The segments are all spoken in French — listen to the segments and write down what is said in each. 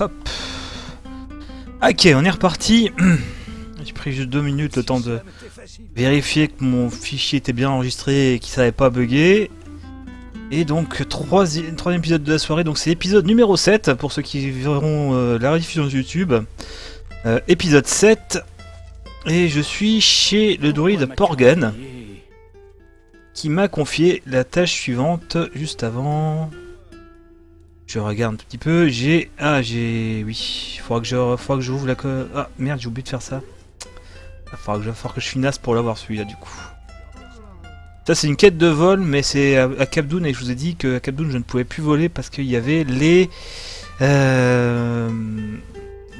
hop. Ok, on est reparti. J'ai pris juste deux minutes le temps de vérifier que mon fichier était bien enregistré et qu'il savait pas bugger. Et donc, troisième, épisode de la soirée, donc c'est l'épisode numéro 7 pour ceux qui verront euh, la rediffusion sur YouTube. Euh, épisode 7. Et je suis chez le druide Porgan qui m'a confié la tâche suivante juste avant. Je regarde un petit peu. J'ai. Ah, j'ai. Oui. Faudra que je. Faudra que j'ouvre la. co- Ah, merde, j'ai oublié de faire ça. Faudra que je, faudra que je finasse pour l'avoir celui-là du coup. Ça, c'est une quête de vol, mais c'est à, à Cap Dune et je vous ai dit que à Cap Dune je ne pouvais plus voler parce qu'il y avait les. Euh,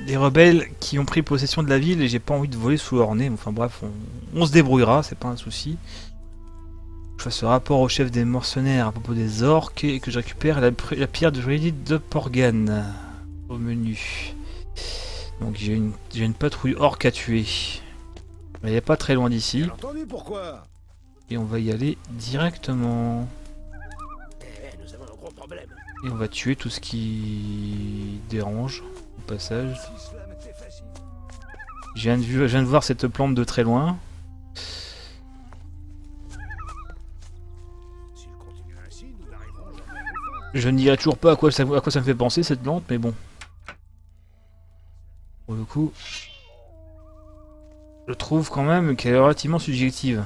les rebelles qui ont pris possession de la ville et j'ai pas envie de voler sous leur nez. Enfin bref, on se débrouillera, c'est pas un souci. Je fasse ce rapport au chef des mercenaires à propos des orques et que je récupère la, pierre de druide de Porgan au menu. Donc j'ai une, patrouille orque à tuer. Elle est pas très loin d'ici et on va y aller directement. Eh, nous avons un gros problème. Et on va tuer tout ce qui dérange au passage. Je viens de, vu- je viens de voir cette plante de très loin. Je ne dirai toujours pas à quoi, ça, me fait penser cette plante, mais bon. Pour le coup, je trouve quand même qu'elle est relativement subjective.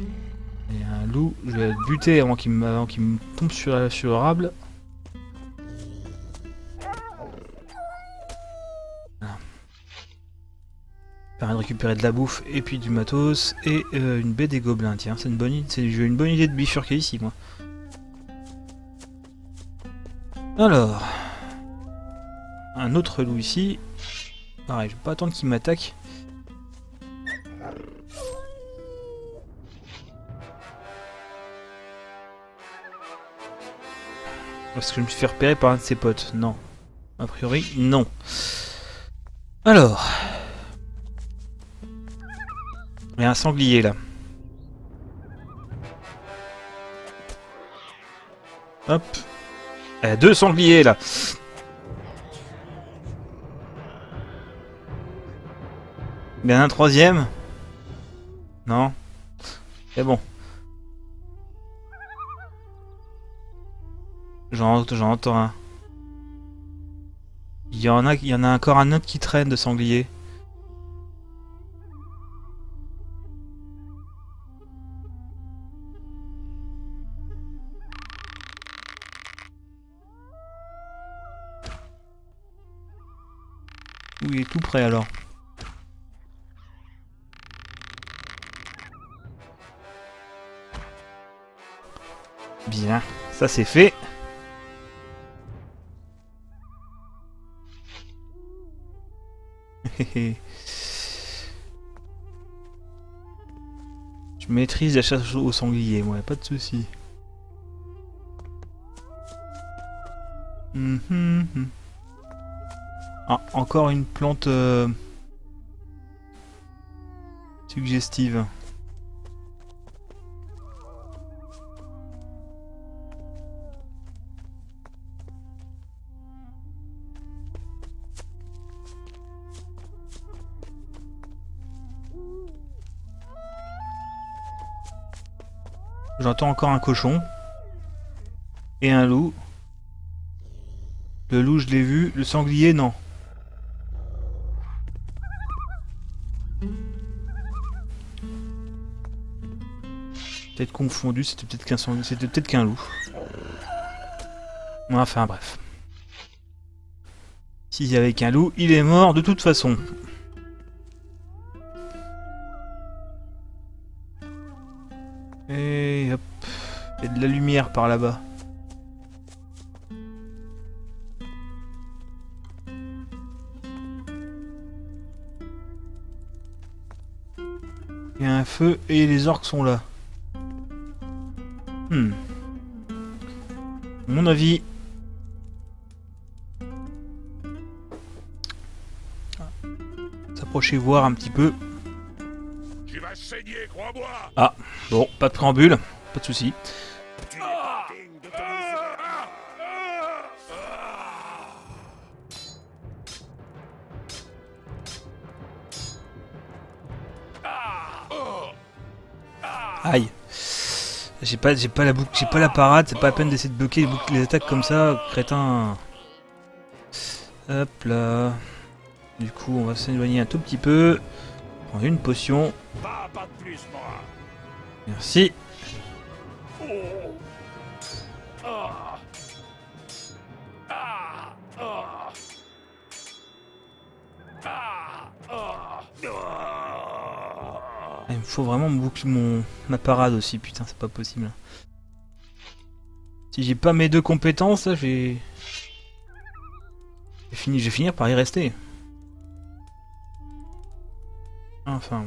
A un loup, je vais le buter avant qu'il me, me tombe sur, sur le Permet de récupérer de la bouffe et puis du matos et euh, une baie des gobelins. Tiens, c'est une bonne idée. J'ai une bonne idée de bifurquer ici, moi. Alors, un autre loup ici. Pareil, je vais pas attendre qu'il m'attaque. Est-ce que je me suis fait repérer par un de ses potes? Non. A priori, non. Alors. Un sanglier là. Hop. A deux sangliers là. Il y en a un troisième Non C'est bon. J'en entends un. Il a, il y en a encore un autre qui traîne de sanglier. Tout près alors. Bien, ça c'est fait. Je maîtrise la chasse au sanglier, moi, pas de souci. Mhm, mhm. Ah, encore une plante euh, suggestive. J'entends encore un cochon. Et un loup. Le loup, je l'ai vu. Le sanglier, non. Peut-être confondu, c'était peut-être qu'un c'était peut-être qu'un loup. Enfin bref. S'il y avait qu'un loup, il est mort de toute façon. Et hop. Il y a de la lumière par là-bas. Il y a un feu et les orques sont là. Hmm. Mon avis. S'approcher voir un petit peu. Tu vas saigner, crois-moi Bon, pas de préambule, pas de souci. J'ai pas, j'ai pas la boucle, j'ai pas la parade, c'est pas la peine d'essayer de bloquer les, les attaques comme ça, crétin. Hop là. Du coup, on va s'éloigner un tout petit peu. Prendre une potion. Merci. Il me faut vraiment mon, boucle- mon ma parade aussi, putain, c'est pas possible. Si j'ai pas mes deux compétences, là, j'ai fini, je vais finir par y rester. Enfin.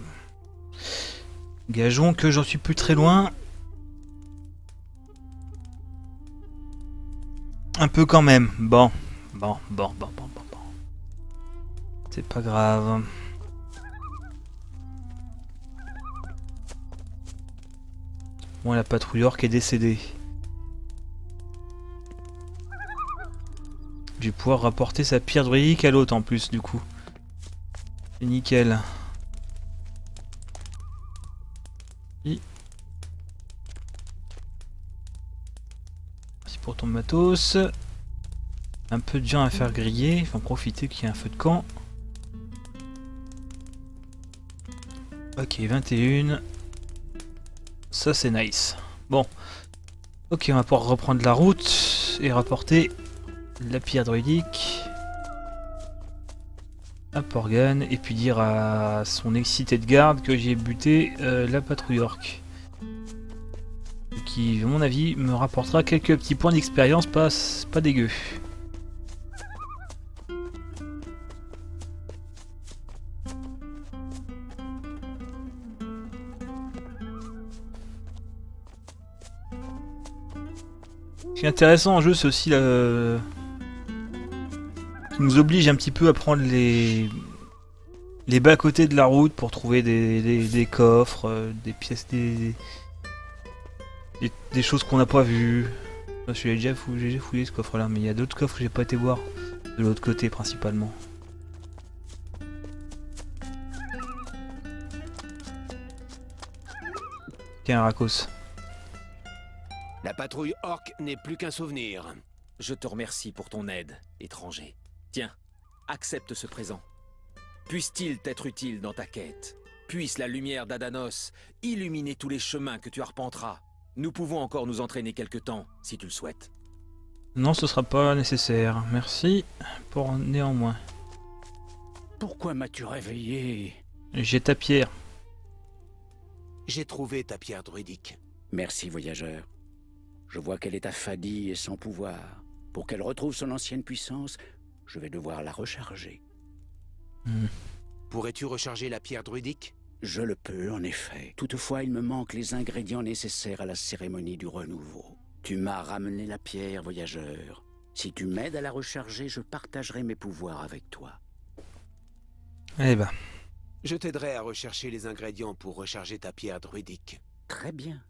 Gageons que j'en suis plus très loin. Un peu quand même. Bon. Bon, bon, bon, bon, bon, bon. C'est pas grave. La patrouille orque est décédée. Je vais pouvoir rapporter sa pierre druidique à l'autre en plus, du coup. C'est nickel. Merci pour ton matos. Un peu de gens à faire griller. En profiter qu'il y ait un feu de camp. Ok, 21. Ça c'est nice. Bon. Ok, on va pouvoir reprendre la route et rapporter la pierre druidique à Porgan et puis dire à son excité de garde que j'ai buté euh, la patrouille. Ce Qui, à mon avis, me rapportera quelques petits points d'expérience pas, pas dégueu. Intéressant en jeu, c'est aussi la... qui nous oblige un petit peu à prendre les les bas-côtés de la route pour trouver des, des- coffres, euh, des pièces, des, des, des choses qu'on n'a pas vues. Moi, Je déjà fouillé ce coffre-là, mais il y a d'autres coffres que j'ai pas été voir de l'autre côté principalement. Tiens, Rakos. La patrouille orque n'est plus qu'un souvenir. Je te remercie pour ton aide, étranger. Tiens, accepte ce présent. Puisse-t-il t'être utile dans ta quête? Puisse la lumière d'Adanos illuminer tous les chemins que tu arpenteras. Nous pouvons encore nous entraîner quelque temps, si tu le souhaites. Non, ce sera pas nécessaire. Merci pour néanmoins. Pourquoi m'as-tu réveillé? J'ai ta pierre. J'ai trouvé ta pierre druidique. Merci, voyageur. Je vois qu'elle est affadie et sans pouvoir. Pour qu'elle retrouve son ancienne puissance, je vais devoir la recharger. Pourrais-tu recharger la pierre druidique? Je le peux, en effet. Toutefois, il me manque les ingrédients nécessaires à la cérémonie du renouveau. Tu m'as ramené la pierre, voyageur. Si tu m'aides à la recharger, je partagerai mes pouvoirs avec toi. Eh ben, Je t'aiderai à rechercher les ingrédients pour recharger ta pierre druidique. Très bien.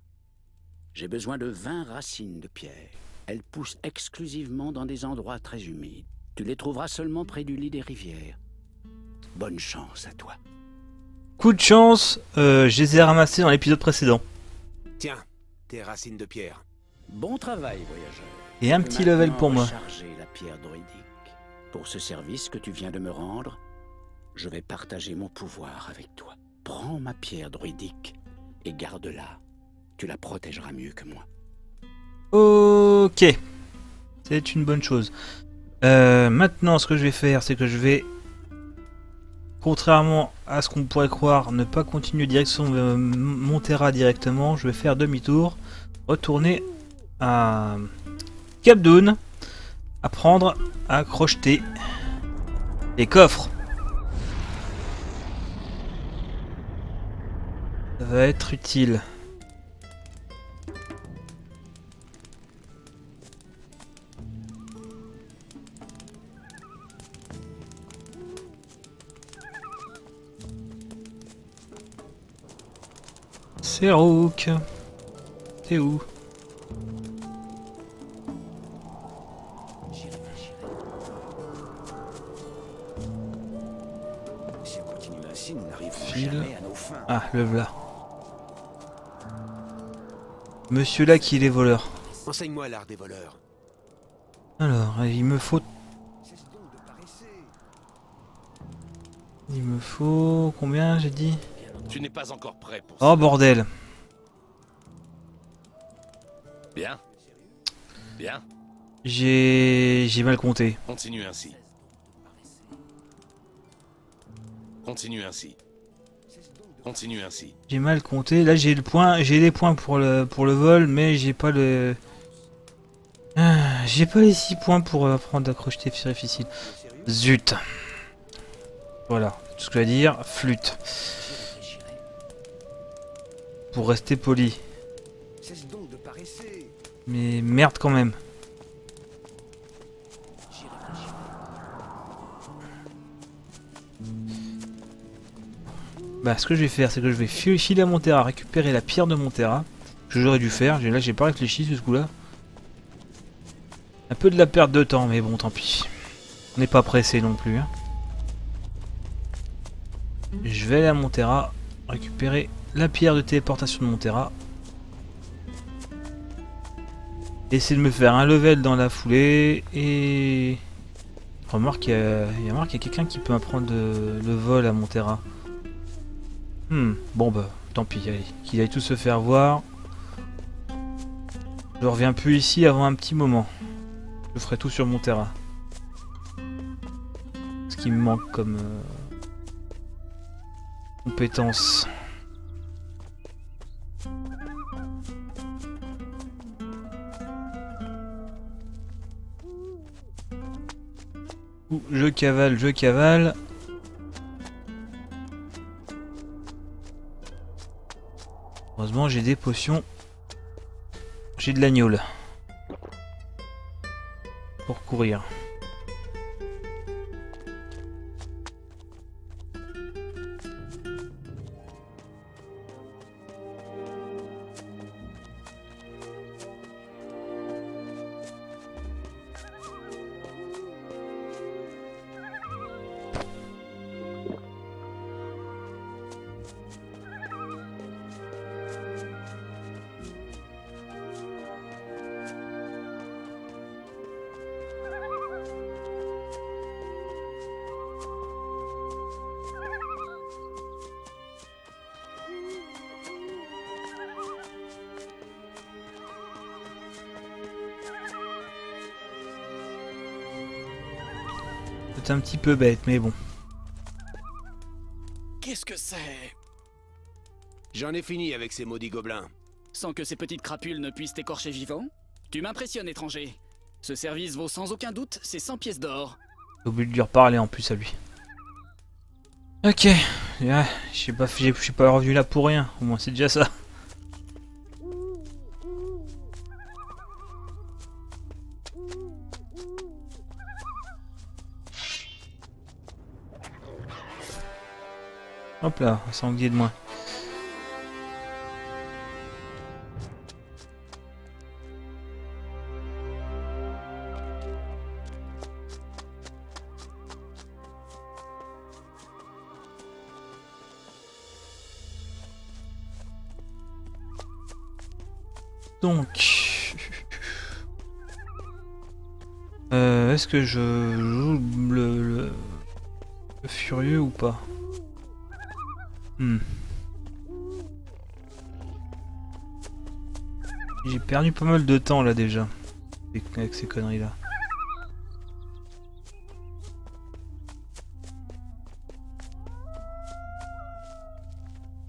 J'ai besoin de 20 racines de pierre. Elles poussent exclusivement dans des endroits très humides. Tu les trouveras seulement près du lit des rivières. Bonne chance à toi. coup de chance, euh, je les ai ramassés dans l'épisode précédent. Tiens, tes racines de pierre. Bon travail, voyageur. Et un petit level pour moi. recharger la pierre druidique. Pour ce service que tu viens de me rendre, je vais partager mon pouvoir avec toi. Prends ma pierre druidique et garde-la. Tu la protégeras mieux que moi. Ok. C'est une bonne chose. Euh, maintenant, ce que je vais faire, c'est que je vais, contrairement à ce qu'on pourrait croire, ne pas continuer direction euh, directement. Je vais faire demi-tour, retourner à Cap Dune, apprendre à crocheter les coffres. Ça va être utile. C'est Rook. T'es où? Fins. Ah, le v'là. Monsieur là qui est les voleurs. Enseigne-moi l'art des voleurs. Alors, il me faut... Il me faut... Combien j'ai dit? Tu n'es pas encore prêt pour Oh bordel Bien. Bien. J'ai... J'ai mal compté. Continue ainsi. Continue ainsi. Continue ainsi. J'ai mal compté. Là j'ai le point, j'ai les points pour le pour le vol, mais j'ai pas le. Ah, j'ai pas les 6 points pour apprendre à crocheter difficile. Zut. Voilà, tout ce que je veux dire. Flûte. Pour rester poli. Mais merde quand même. Bah ce que je vais faire c'est que je vais fi- filer à Montera, récupérer la pierre de Montera. Que j'aurais dû faire, là j'ai pas réfléchi ce coup-là. Un peu de la perte de temps mais bon tant pis. On n'est pas pressé non plus. hein. Je vais aller à Montera, récupérer la pierre de téléportation de Montera. Essayer de me faire un level dans la foulée et... Remarque, il y a, il y a quelqu'un qui peut apprendre le vol à Montera. Hmm, bon bah, tant pis, allez, qu'il aille tout se faire voir. Je reviens plus ici avant un petit moment. Je ferai tout sur Montera. Ce qui me manque comme... euh, Je cavale, je cavale. Heureusement, j'ai des potions. J'ai de l'agneau Pour courir. C'est un petit peu bête, mais bon. Qu'est-ce que c'est? J'en ai fini avec ces maudits gobelins. Sans que ces petites crapules ne puissent t'écorcher vivant? Tu m'impressionnes, étranger. Ce service vaut sans aucun doute ses 100 pièces d'or. J'ai oublié de lui reparler en plus à lui. Ok, Ouais, je sais pas, je suis pas revenu là pour rien. Au moins c'est déjà ça. Hop là, un sanglier de moins. Donc... Euh, Est-ce que je joue le, le- le furieux ou pas? Hmm. J'ai perdu pas mal de temps là déjà avec- ces conneries là.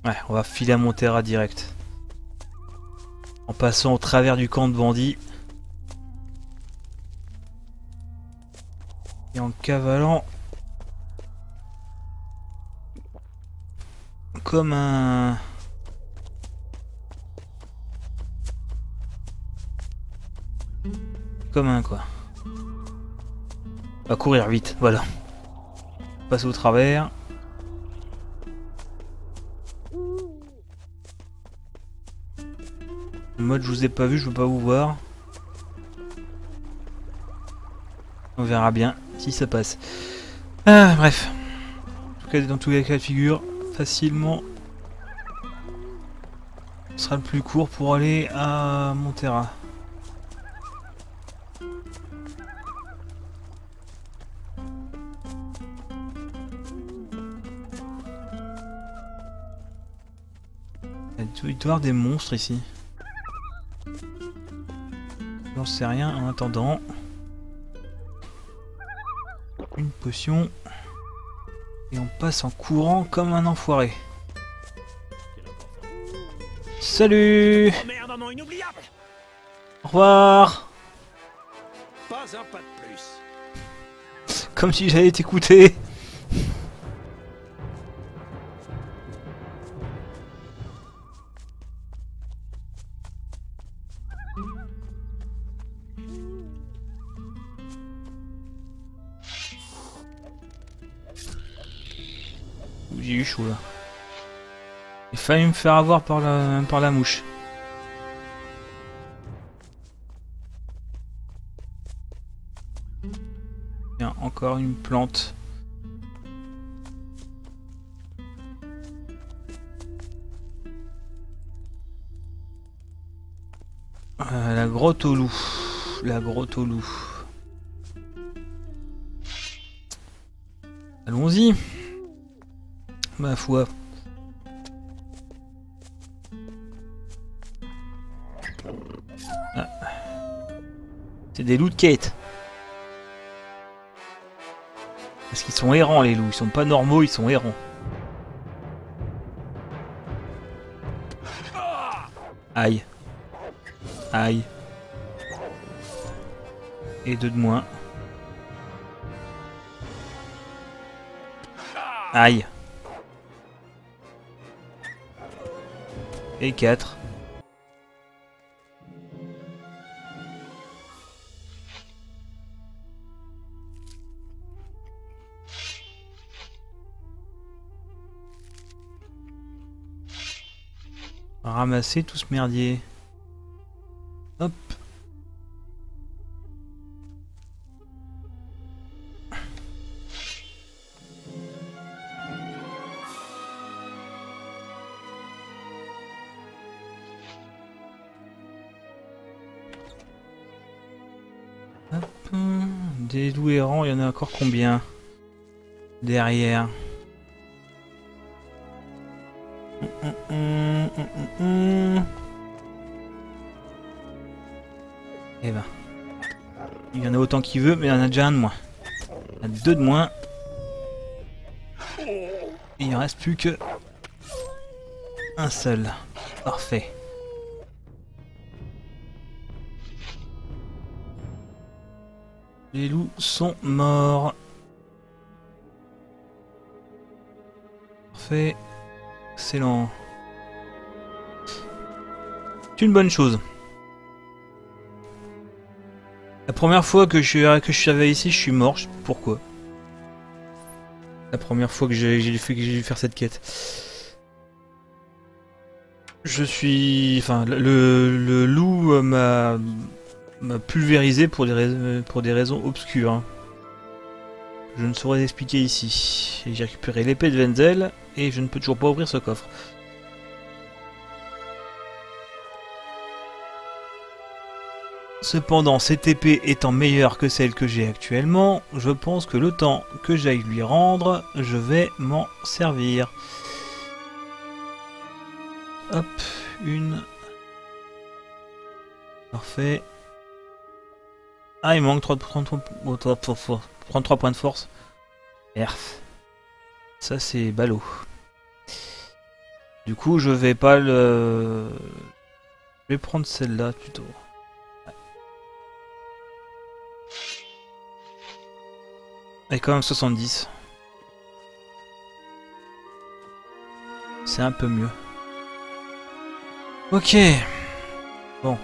Ouais, on va filer à Montera direct. En passant au travers du camp de bandits. Et en cavalant comme un... Comme un quoi. On va courir vite, voilà. Passer au travers. Le mode je vous ai pas vu, je veux pas vous voir. On verra bien si ça passe. Ah bref. En tout cas dans tous les cas de figure, facilement. On sera le plus court pour aller à Montera. Il doit y avoir des monstres ici. J'en sais rien en attendant. Une potion. Et on passe en courant comme un enfoiré. Salut inoubliable Au revoir Pas un pas de plus. Comme si j'allais t'écouter faire avoir par la, par la mouche. Tiens, encore une plante. Euh, la grotte au loup. La grotte au loup. Allons-y. Ma foi. C'est des loups de quête. Parce qu'ils sont errants les loups, ils sont pas normaux, ils sont errants. Aïe. Aïe. Et deux de moins. Aïe. Et 4. Ramasser tout ce merdier. Hop. Hop. Des loups errants, il y en a encore combien? Derrière. Autant qu'il veut, mais il y en a déjà un de moins. Il y en a deux de moins. Et il en reste plus que un seul. Parfait. Les loups sont morts. Parfait. Excellent. C'est une bonne chose. Première fois que je, suis- que je suis arrivé ici, je suis mort. Pourquoi? La première fois que j'ai dû faire cette quête. Je suis, enfin, le, le loup euh, m'a pulvérisé pour des raisons obscures. hein. Je ne saurais expliquer ici. J'ai récupéré l'épée de Wenzel et je ne peux toujours pas ouvrir ce coffre. Cependant, cette épée étant meilleure que celle que j'ai actuellement, je pense que le temps que j'aille lui rendre, je vais m'en servir. Hop, une. Parfait. Ah, il manque 3, 33, oh, 33 33 points de force. Erf. Ça, c'est ballot. Du coup, je vais pas le. Je vais prendre celle-là plutôt. Et quand même 70. C'est un peu mieux. Ok. Bon.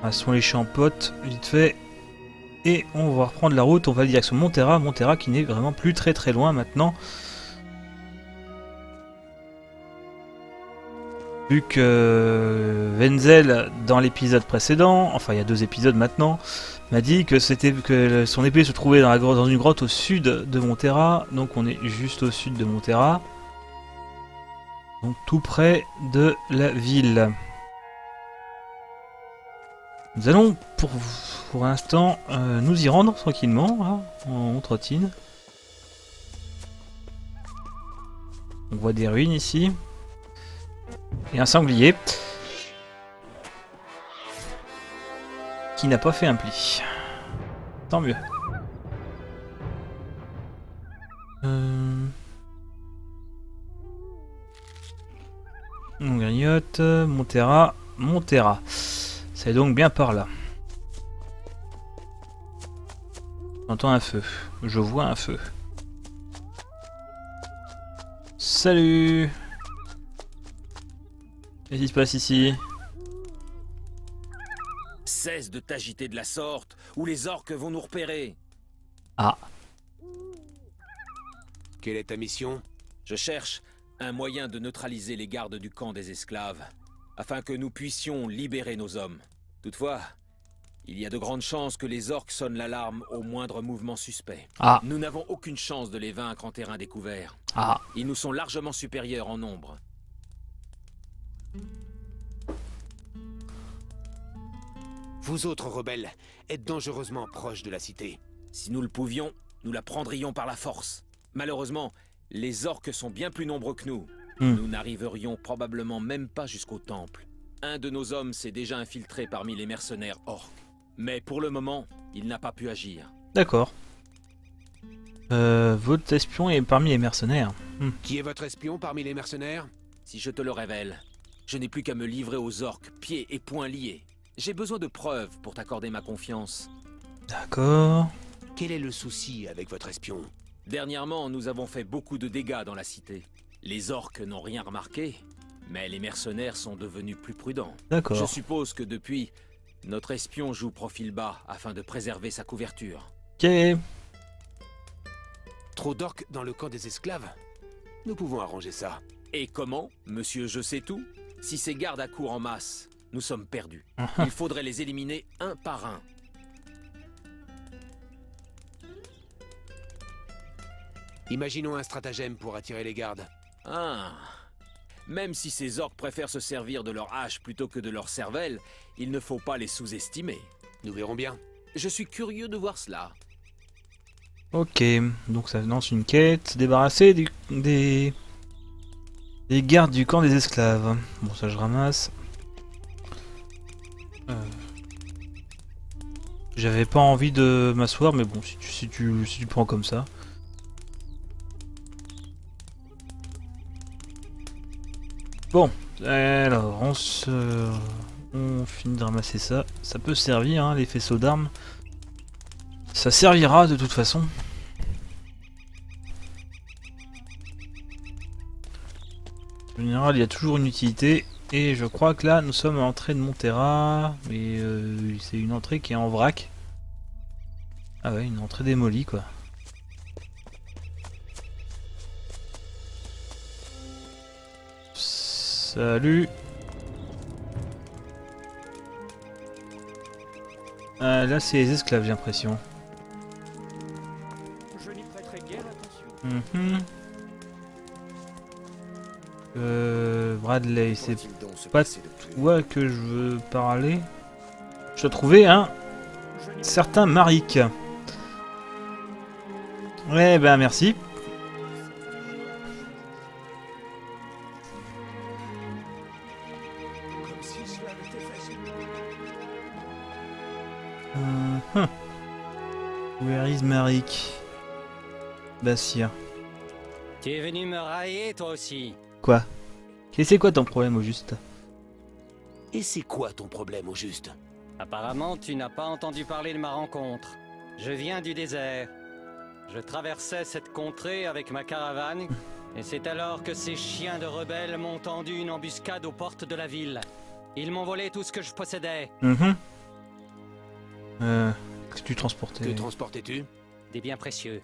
Passons les champs potes, vite fait. Et on va reprendre la route, on va direction Montera. Montera qui n'est vraiment plus très très loin maintenant. Vu que Wenzel, dans l'épisode précédent, enfin il y a deux épisodes maintenant, m'a dit que c'était que son épée se trouvait dans, une grotte au sud de Montera, donc on est juste au sud de Montera. Donc tout près de la ville. Nous allons pour, l'instant euh, nous y rendre tranquillement, hein, en, en trottine. On voit des ruines ici. Et un sanglier. Qui n'a pas fait un pli. Tant mieux. Euh... On grignote. Montera. Montera. C'est donc bien par là. J'entends un feu. Je vois un feu. Salut Qu'est-ce qui se passe ici? Cesse de t'agiter de la sorte, ou les orques vont nous repérer. Ah, Quelle est ta mission? Je cherche un moyen de neutraliser les gardes du camp des esclaves, afin que nous puissions libérer nos hommes. Toutefois, il y a de grandes chances que les orques sonnent l'alarme au moindre mouvement suspect. ah, Nous n'avons aucune chance de les vaincre en terrain découvert. ah. Ils nous sont largement supérieurs en nombre. Vous autres rebelles êtes dangereusement proches de la cité. Si nous le pouvions, nous la prendrions par la force. Malheureusement, les orques sont bien plus nombreux que nous. Hmm. Nous n'arriverions probablement même pas jusqu'au temple. Un de nos hommes s'est déjà infiltré parmi les mercenaires orques. Mais pour le moment, il n'a pas pu agir. D'accord. Euh, votre espion est parmi les mercenaires. Qui est votre espion parmi les mercenaires? Si je te le révèle, je n'ai plus qu'à me livrer aux orques, pieds et poings liés. J'ai besoin de preuves pour t'accorder ma confiance. D'accord. Quel est le souci avec votre espion? Dernièrement, nous avons fait beaucoup de dégâts dans la cité. Les orques n'ont rien remarqué, mais les mercenaires sont devenus plus prudents. Je D'accord. suppose que depuis, notre espion joue profil bas afin de préserver sa couverture. Ok. Trop d'orques dans le camp des esclaves? Nous pouvons arranger ça. Et comment, monsieur Je sais tout? Si ces gardes accourent en masse, nous sommes perdus. Il faudrait les éliminer un par un. Imaginons un stratagème pour attirer les gardes. Ah Même si ces orques préfèrent se servir de leur hache plutôt que de leur cervelle, il ne faut pas les sous-estimer. Nous verrons bien. Je suis curieux de voir cela. Ok. Donc ça lance une quête. Se débarrasser des, des... des gardes du camp des esclaves. Bon, ça je ramasse. Euh. J'avais pas envie de m'asseoir, mais bon, si tu, si, tu, si tu prends comme ça. Bon, alors on se... On finit de ramasser ça. Ça peut servir, hein, les faisceaux d'armes. Ça servira de toute façon. En général, il y a toujours une utilité. Et je crois que là, nous sommes à l'entrée de Montera. Mais euh, c'est une entrée qui est en vrac. Ah ouais, une entrée démolie quoi. Salut Ah, là, c'est les esclaves, j'ai l'impression. Je n'y prêterai guère attention. Mhm. Euh, Bradley, c'est pas toi que je veux parler. Je dois trouver un certain Marik. Ouais, ben merci. comme si cela n'était facile. Mhm. Where is Marik? Bastia. Tu es venu me railler toi aussi. Quoi? Qu'est-ce c'est quoi ton problème au juste? Et c'est quoi ton problème au juste? Apparemment, tu n'as pas entendu parler de ma rencontre. Je viens du désert. Je traversais cette contrée avec ma caravane, et c'est alors que ces chiens de rebelles m'ont tendu une embuscade aux portes de la ville. Ils m'ont volé tout ce que je possédais. Mhm. Euh, que tu transportais? Que transportais-tu? Des biens précieux,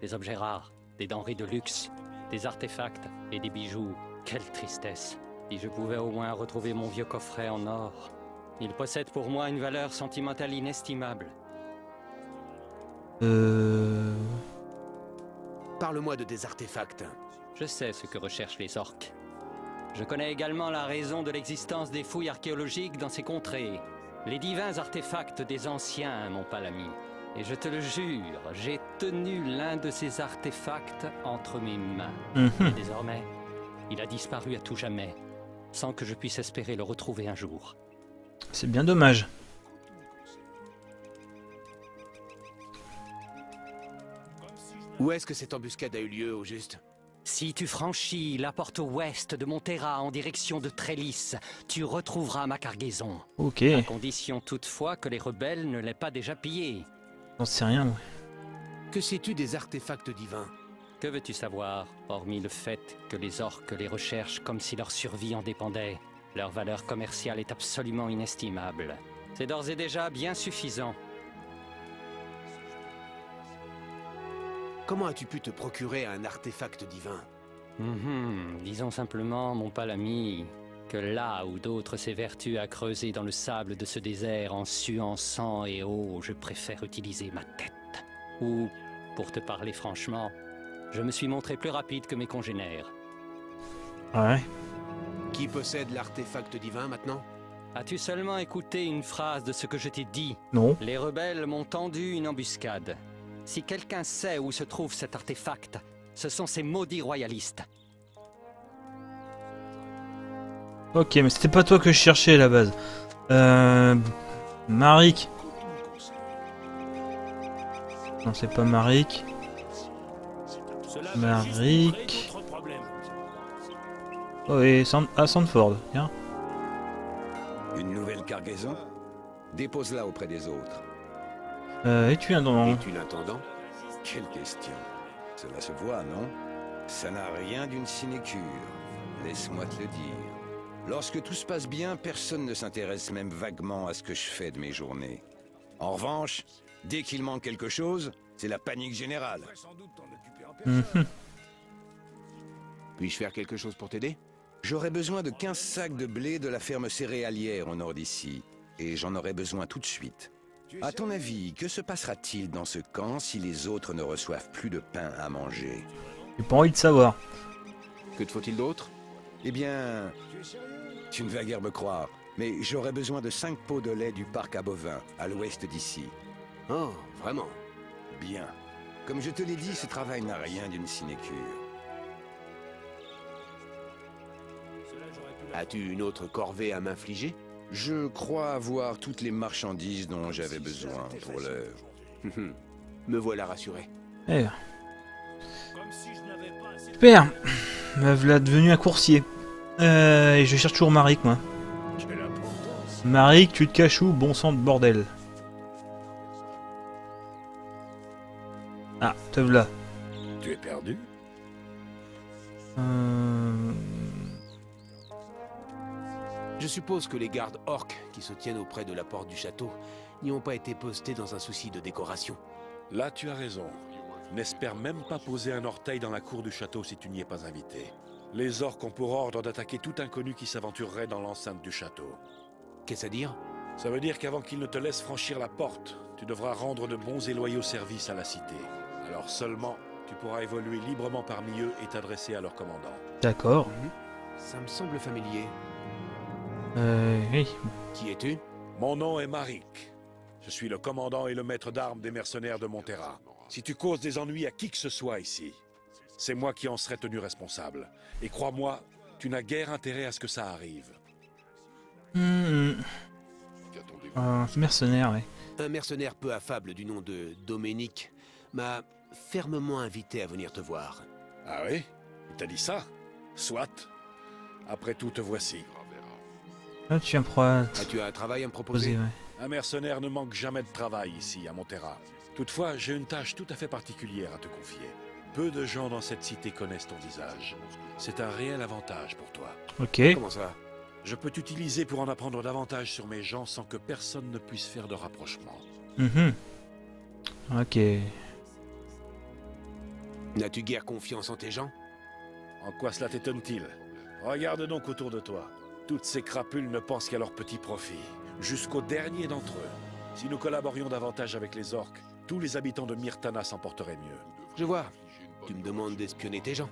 des objets rares, des denrées de luxe, des artefacts et des bijoux. Quelle tristesse. Si je pouvais au moins retrouver mon vieux coffret en or. Il possède pour moi une valeur sentimentale inestimable. Euh... Parle-moi de des artefacts. Je sais ce que recherchent les orques. Je connais également la raison de l'existence des fouilles archéologiques dans ces contrées. Les divins artefacts des anciens, mon palami. Et je te le jure, j'ai tenu l'un de ces artefacts entre mes mains. Mhm. Et désormais, il a disparu à tout jamais, sans que je puisse espérer le retrouver un jour. C'est bien dommage. Où est-ce que cette embuscade a eu lieu, au juste? Si tu franchis la porte ouest de Montera en direction de Trélis, tu retrouveras ma cargaison. Ok, À condition toutefois que les rebelles ne l'aient pas déjà pillée. J'en sais rien. moi. Que sais-tu des artefacts divins? Que veux-tu savoir, hormis le fait que les orques les recherchent comme si leur survie en dépendait? Leur valeur commerciale est absolument inestimable. C'est d'ores et déjà bien suffisant. Comment as-tu pu te procurer un artefact divin? Mhm, disons simplement, mon palami, que là où d'autres s'évertuent à creuser dans le sable de ce désert en suant sang et eau, je préfère utiliser ma tête. Ou, pour te parler franchement, je me suis montré plus rapide que mes congénères. Ouais. Qui possède l'artefact divin maintenant? As-tu seulement écouté une phrase de ce que je t'ai dit? Non. Les rebelles m'ont tendu une embuscade. Si quelqu'un sait où se trouve cet artefact, ce sont ces maudits royalistes. Ok, mais c'était pas toi que je cherchais à la base. Euh... Marik. Non, c'est pas Marik. Marik. Oh, et Sand... ah, Sandford, tiens. Une nouvelle cargaison? Dépose-la auprès des autres. Euh, et tu viens dans... Es-tu l'intendant? Quelle question. Cela se voit, non? Ça n'a rien d'une sinécure. Laisse-moi te le dire. Lorsque tout se passe bien, personne ne s'intéresse même vaguement à ce que je fais de mes journées. En revanche, dès qu'il manque quelque chose, c'est la panique générale. Puis-je faire quelque chose pour t'aider? J'aurais besoin de 15 sacs de blé de la ferme céréalière au nord d'ici. Et j'en aurais besoin tout de suite. À ton avis, que se passera-t-il dans ce camp si les autres ne reçoivent plus de pain à manger? J'ai pas envie de savoir. Que te faut-il d'autre? Eh bien, tu ne vas guère me croire, mais j'aurais besoin de 5 pots de lait du parc à bovins, à l'ouest d'ici. Oh, vraiment Bien. Comme je te l'ai dit, ce travail n'a rien d'une sinécure. As-tu une autre corvée à m'infliger? Je crois avoir toutes les marchandises dont j'avais besoin pour l'heure. Me voilà rassuré. Eh. Super Me voilà devenu un coursier. Euh, et je cherche toujours Marik, moi. Marik, tu te caches où, bon sang de bordel Ah, te voilà. Tu es perdu? Euh... Je suppose que les gardes orques qui se tiennent auprès de la porte du château n'y ont pas été postés dans un souci de décoration. Là, tu as raison. N'espère même pas poser un orteil dans la cour du château si tu n'y es pas invité. Les orques ont pour ordre d'attaquer tout inconnu qui s'aventurerait dans l'enceinte du château. Qu'est-ce à dire? Ça veut dire qu'avant qu'ils ne te laissent franchir la porte, tu devras rendre de bons et loyaux services à la cité. Alors seulement, tu pourras évoluer librement parmi eux et t'adresser à leur commandant. D'accord. Ça me semble familier. Euh, oui. Qui es-tu? Mon nom est Marik. Je suis le commandant et le maître d'armes des mercenaires de Montera. Si tu causes des ennuis à qui que ce soit ici, c'est moi qui en serai tenu responsable. Et crois-moi, tu n'as guère intérêt à ce que ça arrive. Hmm. Un mercenaire, ouais. Un mercenaire peu affable du nom de Dominique m'a fermement invité à venir te voir. Ah oui? Il t'a dit ça? Soit. Après tout, te voici. Ah, tu viens pro- As-tu un travail à me proposer? proposer, ouais. Un mercenaire ne manque jamais de travail ici, à Montera. Toutefois, j'ai une tâche tout à fait particulière à te confier. Peu de gens dans cette cité connaissent ton visage. C'est un réel avantage pour toi. Ok. Comment ça Je peux t'utiliser pour en apprendre davantage sur mes gens sans que personne ne puisse faire de rapprochement. Mhm. Ok. N'as-tu guère confiance en tes gens? En quoi cela t'étonne-t-il? Regarde donc autour de toi. Toutes ces crapules ne pensent qu'à leur petit profit, jusqu'au dernier d'entre eux. Si nous collaborions davantage avec les orques, tous les habitants de Myrtana s'en porteraient mieux. Je vois. Tu me demandes d'espionner tes gens.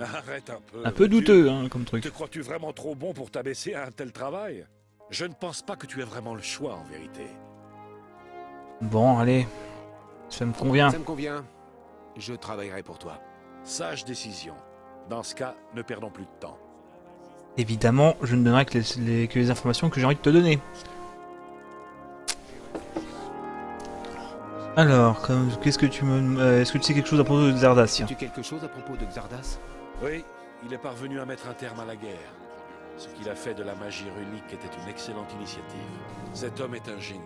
Arrête un peu. Un peu douteux, hein, comme truc. Te crois-tu vraiment trop bon pour t'abaisser à un tel travail? Je ne pense pas que tu aies vraiment le choix en vérité. Bon, allez. Ça me convient. Ça me convient. Je travaillerai pour toi. Sage décision. Dans ce cas, ne perdons plus de temps. Évidemment, je ne donnerai que les, les- que les informations que j'ai envie de te donner. Alors, comme- qu'est-ce que tu me... euh, Est-ce que tu sais quelque chose à propos de Zardasia Sais-tu quelque chose à propos de Xardas? Oui, il est parvenu à mettre un terme à la guerre. Ce qu'il a fait de la magie runique était une excellente initiative. Cet homme est un génie.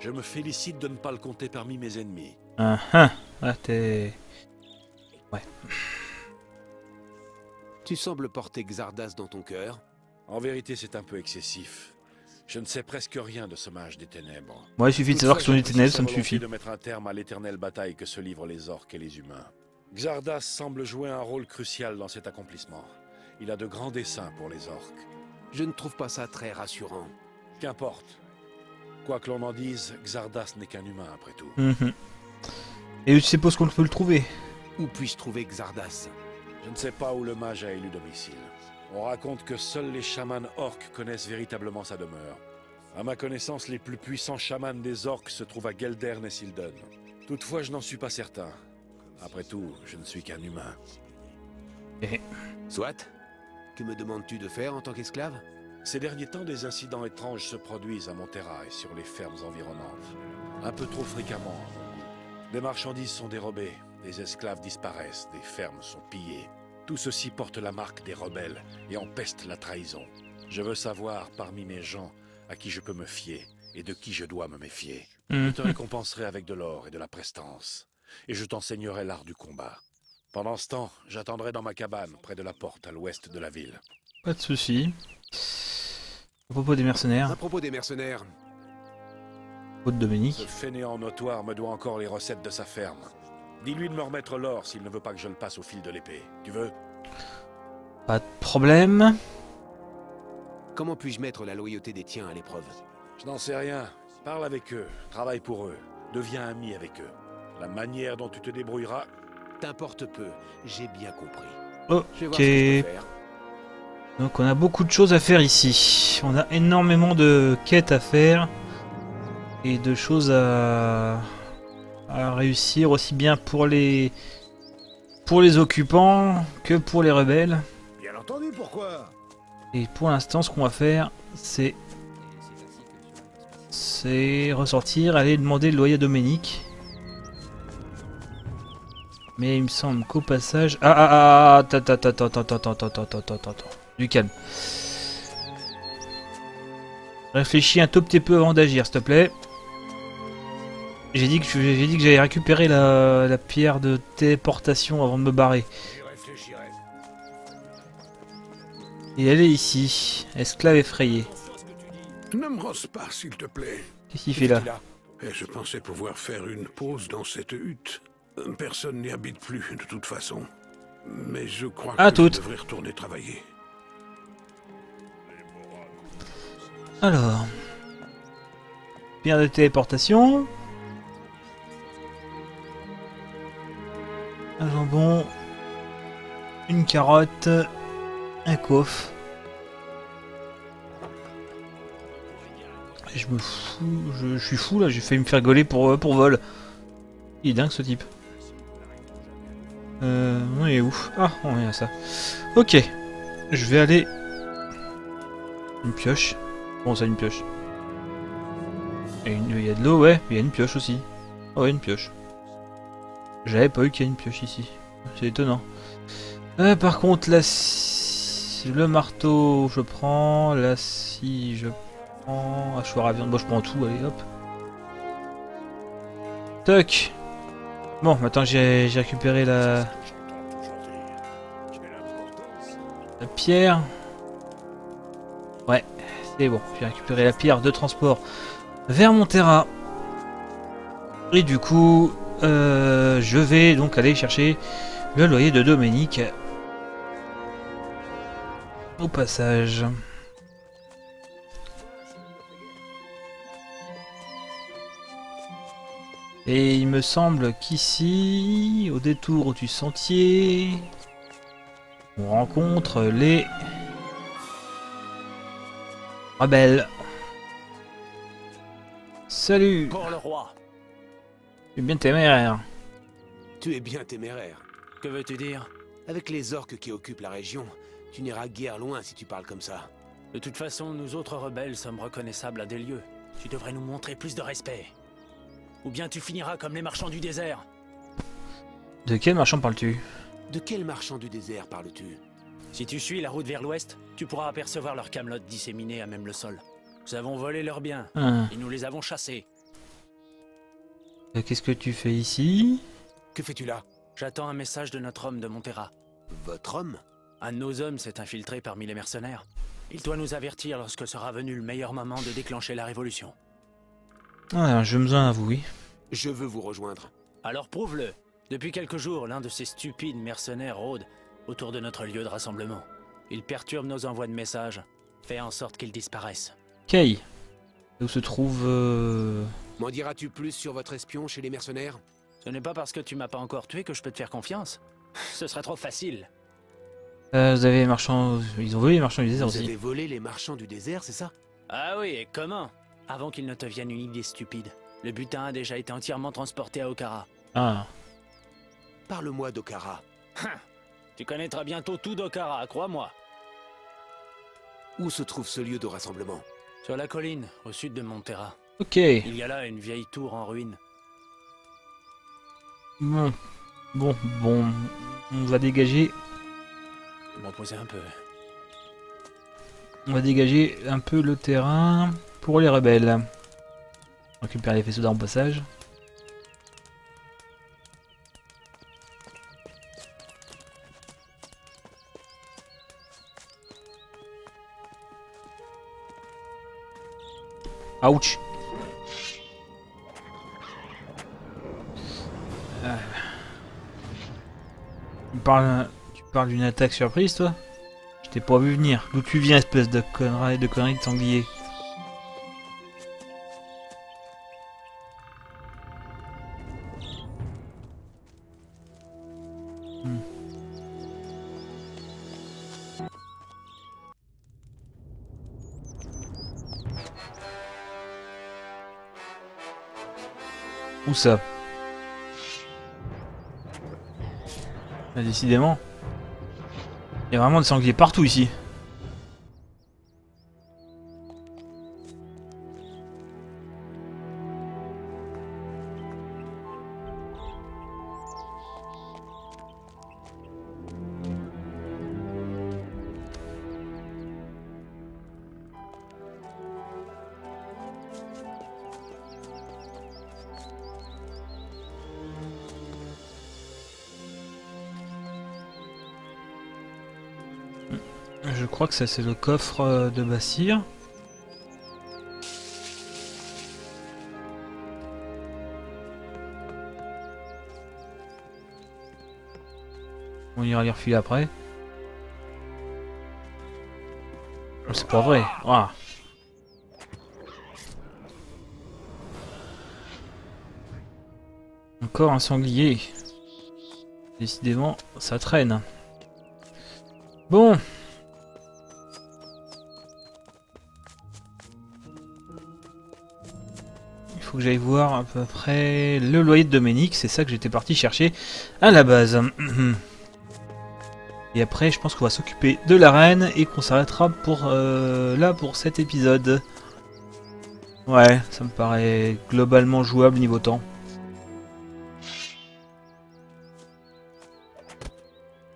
Je me félicite de ne pas le compter parmi mes ennemis. Ah ah, ah t'es... Tu sembles porter Xardas dans ton cœur. En vérité, c'est un peu excessif. Je ne sais presque rien de ce mage des ténèbres. Moi, il suffit de savoir que sont des ténèbres, ça me suffit. de mettre un terme à l'éternelle bataille que se livrent les orques et les humains. Xardas semble jouer un rôle crucial dans cet accomplissement. Il a de grands desseins pour les orques. Je ne trouve pas ça très rassurant. Qu'importe. Quoi que l'on en dise, Xardas n'est qu'un humain après tout. Mhm. Et tu ce qu'on peut le trouver Où puis-je trouver Xardas? Je ne sais pas où le mage a élu domicile. On raconte que seuls les chamans orques connaissent véritablement sa demeure. À ma connaissance, les plus puissants chamans des orques se trouvent à Geldern et Sildon. Toutefois, je n'en suis pas certain. Après tout, je ne suis qu'un humain. Soit. Que me demandes-tu de faire en tant qu'esclave? Ces derniers temps, des incidents étranges se produisent à Montera et sur les fermes environnantes. Un peu trop fréquemment. Des marchandises sont dérobées, des esclaves disparaissent, des fermes sont pillées. Tout ceci porte la marque des rebelles et empeste la trahison. Je veux savoir, parmi mes gens, à qui je peux me fier et de qui je dois me méfier. Je te récompenserai avec de l'or et de la prestance, et je t'enseignerai l'art du combat. Pendant ce temps, j'attendrai dans ma cabane, près de la porte à l'ouest de la ville. Pas de soucis. À propos des mercenaires, À propos des mercenaires, de Dominique. Ce fainéant notoire me doit encore les recettes de sa ferme. Dis-lui de me remettre l'or s'il ne veut pas que je le passe au fil de l'épée. Tu veux? Pas de problème. comment puis-je mettre la loyauté des tiens à l'épreuve? Je n'en sais rien. Parle avec eux, travaille pour eux, deviens ami avec eux. La manière dont tu te débrouilleras, T'importe peu, j'ai bien compris. Ok. Je vais voir ce que je peux faire. Donc on a beaucoup de choses à faire ici. On a énormément de quêtes à faire. Et de choses à, à réussir aussi bien pour les pour les occupants que pour les rebelles. Bien entendu, pourquoi Et pour l'instant, ce qu'on va faire, c'est c'est ressortir, aller demander le loyer à Dominique. Mais il me semble qu'au passage... Ah ah ah Attends, attends, attends, attends, attends, attends, attends, attends, Du calme. Réfléchis un tout petit peu avant d'agir, s'il te plaît. J'ai dit que j'ai dit que j'allais récupérer la, la pierre de téléportation avant de me barrer. Et elle est ici, esclave effrayée. Ne me pas, s'il te plaît. Qu'est-ce qu'il fait là Et je pensais pouvoir faire une pause dans cette hutte. Personne n'y habite plus, de toute façon. Mais je crois À que toutes. je devrais retourner travailler. Alors. Pierre de téléportation. Une carotte. Un coffre. Je me fous. Je, suis fou là, j'ai failli me faire gauler pour, euh, pour vol. Il est dingue ce type. Euh. On est où? Ah, on est à ça. Ok. Je vais aller. Une pioche. Bon, ça, une pioche? Et il y a de l'eau, ouais, il y a une pioche aussi. Oh, ouais, une pioche. J'avais pas eu qu'il y a une pioche ici. C'est étonnant. Euh, par contre, la le marteau, je prends. La scie, je prends. Hachoir à viande, bon, je prends tout, allez, hop. Toc. Bon, maintenant j'ai récupéré la, la pierre. Ouais, c'est bon, j'ai récupéré la pierre de transport vers Montera. Et du coup, euh, je vais donc aller chercher le loyer de Dominique. Au passage. Et il me semble qu'ici, au détour du sentier, On rencontre les rebelles. Salut Pour le roi. Tu es bien téméraire. Tu es bien téméraire. Que veux-tu dire Avec les orques qui occupent la région, tu n'iras guère loin si tu parles comme ça. De toute façon, nous autres rebelles sommes reconnaissables à des lieux. Tu devrais nous montrer plus de respect. Ou bien tu finiras comme les marchands du désert. De quel marchand parles-tu? De quel marchand du désert parles-tu? Si tu suis la route vers l'ouest, tu pourras apercevoir leurs camelotes disséminées à même le sol. Nous avons volé leurs biens, Ah. et nous les avons chassés. Euh, Qu'est-ce que tu fais ici? Que fais-tu là? J'attends un message de notre homme de Montera. Votre homme? Un de nos hommes s'est infiltré parmi les mercenaires. Il doit nous avertir lorsque sera venu le meilleur moment de déclencher la révolution. Ah, je me besoin à vous, oui. Je veux vous rejoindre. Alors prouve-le. Depuis quelques jours, l'un de ces stupides mercenaires rôde autour de notre lieu de rassemblement. Il perturbe nos envois de messages, fait en sorte qu'ils disparaissent. Kay. Où se trouve... euh, M'en diras-tu plus sur votre espion chez les mercenaires? Ce n'est pas parce que tu m'as pas encore tué que je peux te faire confiance. Ce serait trop facile. euh, vous avez les marchands... Ils ont volé les marchands du désert Vous aussi. avez volé les marchands du désert, c'est ça? Ah oui, et comment? Avant qu'il ne te vienne une idée stupide. Le butin a déjà été entièrement transporté à Okara. Ah. Parle-moi d'Okara. Tu connaîtras bientôt tout d'Okara, crois-moi. Où se trouve ce lieu de rassemblement? Sur la colline, au sud de Montera. Ok. Il y a là une vieille tour en ruine. Bon. Bon, bon. On va dégager... M'en poser un peu. On va dégager un peu le terrain pour les rebelles. On récupère les faisceaux d'armes au passage. Ouch Tu parles, tu parles d'une attaque surprise toi? Je t'ai pas vu venir. D'où tu viens espèce de connerie de connerie de sanglier? Hmm. Où ça? Décidément. Il y a vraiment des sangliers partout ici. Ça c'est le coffre euh, de Bassir. On ira les refiler après. Oh, C'est pas vrai. Ah. Encore un sanglier. Décidément, ça traîne. Bon. Faut que j'aille voir à peu près le loyer de Dominique, c'est ça que j'étais parti chercher à la base. Et après, je pense qu'on va s'occuper de la reine et qu'on s'arrêtera pour euh, là pour cet épisode. Ouais, ça me paraît globalement jouable niveau temps.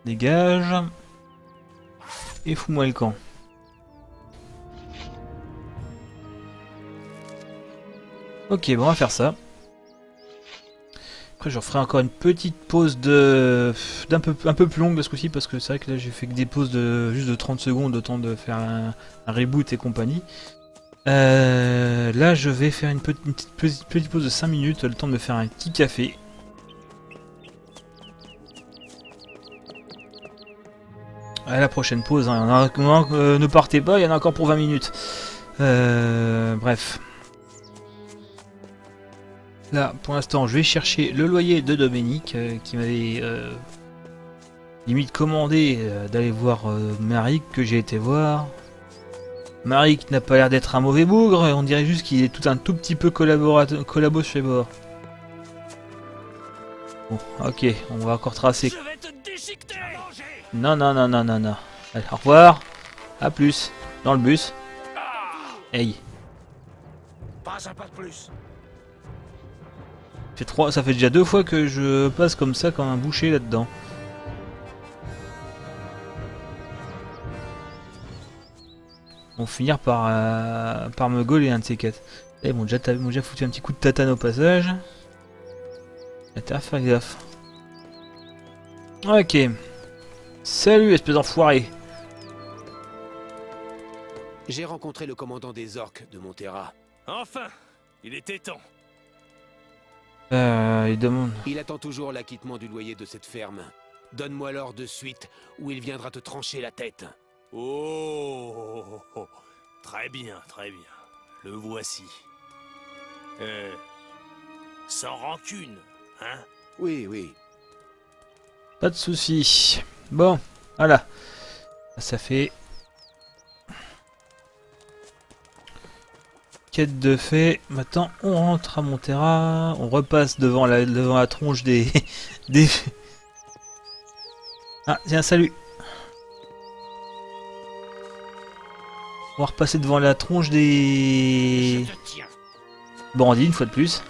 Dégage. Et fous-moi le camp. Ok, bon, on va faire ça. Après, je referai encore une petite pause de d'un peu un peu plus longue parce que c'est vrai que là j'ai fait que des pauses de juste de 30 secondes, temps de faire un, reboot et compagnie. Euh, là, je vais faire une petite, petite, pause de 5 minutes, le temps de me faire un petit café. À la prochaine pause, hein. Euh, ne partez pas, il y en a encore pour 20 minutes. Euh, bref. Là, pour l'instant, je vais chercher le loyer de Dominique euh, qui m'avait euh, limite commandé euh, d'aller voir euh, Marik que j'ai été voir. Marik n'a pas l'air d'être un mauvais bougre, on dirait juste qu'il est tout un tout petit peu collaborateur, collabo chez bord. Bon, ok, on va encore tracer. Non, non, non, non, non, non. Allez, au revoir. À plus. Dans le bus. Hey. Pas un pas de plus. Fait trois, ça fait déjà deux fois que je passe comme ça, comme un boucher là-dedans. On va finir par, euh, par me gauler un de ces quatre. Eh, ils m'ont déjà, ils déjà foutu un petit coup de tatane au passage. T'as à faire gaffe. Ok. Salut, espèce d'enfoiré. J'ai rencontré le commandant des orques de Montera. Enfin Il était temps. Euh, il demande. Il attend toujours l'acquittement du loyer de cette ferme. Donne-moi l'or de suite, ou il viendra te trancher la tête. Oh, Très bien, très bien. Le voici. Euh, sans rancune, hein? Oui, oui. Pas de soucis. Bon, voilà. Ça fait. Quête de fait. Maintenant, on rentre à Montera. On repasse devant la, devant la tronche des. des. Ah, tiens, salut. On va repasser devant la tronche des. bandits une fois de plus.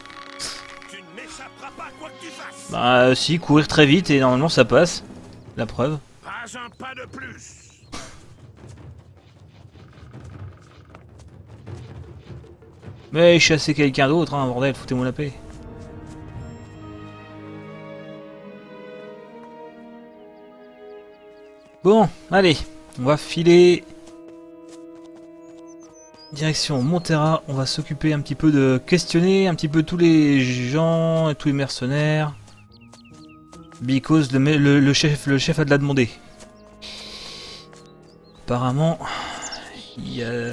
Tu ne m'échapperas pas quoi que tu fasses Bah, si, courir très vite et normalement ça passe. La preuve. Pas un pas de plus Mais chasser quelqu'un d'autre, hein, bordel, foutez-moi la paix. Bon, allez, on va filer. Direction Montera, on va s'occuper un petit peu de questionner un petit peu tous les gens tous les mercenaires. Because le, le- le chef, le chef a de la demander. Apparemment, il y a